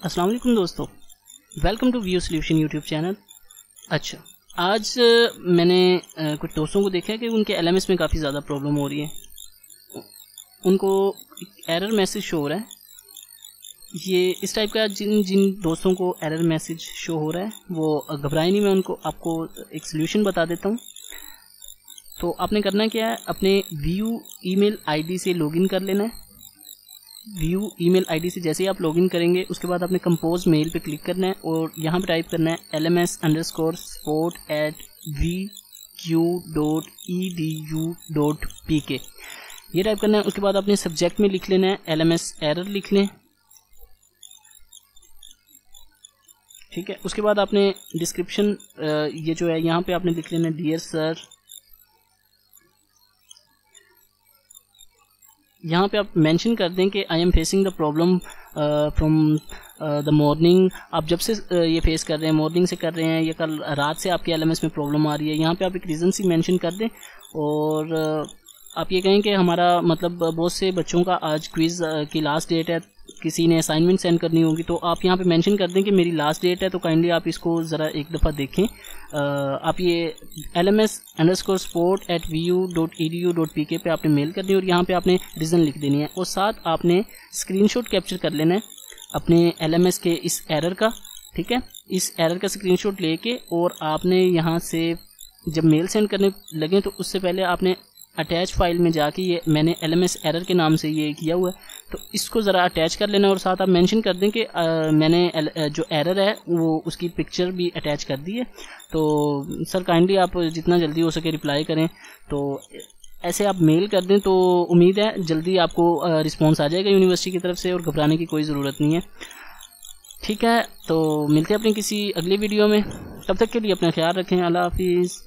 अस्सलाम वालेकुम दोस्तों। Welcome to VU solution YouTube channel अच्छा आज मैंने कुछ दोस्तों को देखा है कि उनके एलएमएस में काफ़ी ज़्यादा प्रॉब्लम हो रही है। उनको एरर मैसेज शो हो रहा है। ये, इस टाइप का जिन जिन दोस्तों को एरर मैसेज शो हो रहा है, वो घबराए नहीं, मैं उनको आपको एक सोल्यूशन बता देता हूँ। तो आपने करना क्या है? अपने व्यू ईमेल आईडी से लॉगिन कर लेना है। व्यू, ईमेल आईडी से जैसे ही आप लॉगिन करेंगे, उसके बाद आपने कंपोज मेल पे क्लिक करना है और यहाँ पे टाइप करना है L M S underscore support at V Q dot E D U dot P K ये टाइप करना है, उसके बाद आपने सब्जेक्ट में लिख लेना है एल एम एस एरर लिख लें। ठीक है, उसके बाद आपने डिस्क्रिप्शन ये जो है, यहाँ पे आपने लिख लेना है डियर सर यहाँ पे आप मेंशन कर दें कि I am facing the problem from the morning आप जब से uh, ये फेस कर रहे हैं मॉर्निंग से कर रहे हैं या कल रात से आपके एलएमएस में प्रॉब्लम आ रही है यहाँ पे आप एक रीज़न सी मेंशन कर दें। और uh, आप ये कहें कि हमारा मतलब बहुत से बच्चों का आज क्विज़ uh, की लास्ट डेट है किसी ने असाइनमेंट सेंड करनी होगी तो आप यहाँ पे मेंशन कर दें कि मेरी लास्ट डेट है तो काइंडली आप इसको ज़रा एक दफ़ा देखें। आप ये L M S underscore support at V U dot E D U dot P K पे आपने मेल करनी है और यहाँ पे आपने रीज़न लिख देनी है। और साथ आपने स्क्रीनशॉट कैप्चर कर लेना है अपने एल एम एस के इस एरर का, ठीक है? इस एरर का स्क्रीनशॉट लेके और आपने यहाँ से जब मेल सेंड करने लगे तो उससे पहले आपने अटैच फ़ाइल में जाके ये मैंने एल एम एस एरर के नाम से ये किया हुआ है तो इसको ज़रा अटैच कर लेना और साथ आप मेंशन कर दें कि आ, मैंने एल, जो एरर है वो उसकी पिक्चर भी अटैच कर दी है। तो सर काइंडली आप जितना जल्दी हो सके रिप्लाई करें। तो ऐसे आप मेल कर दें तो उम्मीद है जल्दी आपको रिस्पॉन्स आ जाएगा यूनिवर्सिटी की तरफ़ से और घबराने की कोई ज़रूरत नहीं है। ठीक है तो मिलते हैं अपनी किसी अगली वीडियो में। तब तक के लिए अपना ख्याल रखें। अल्लाह हाफिज़।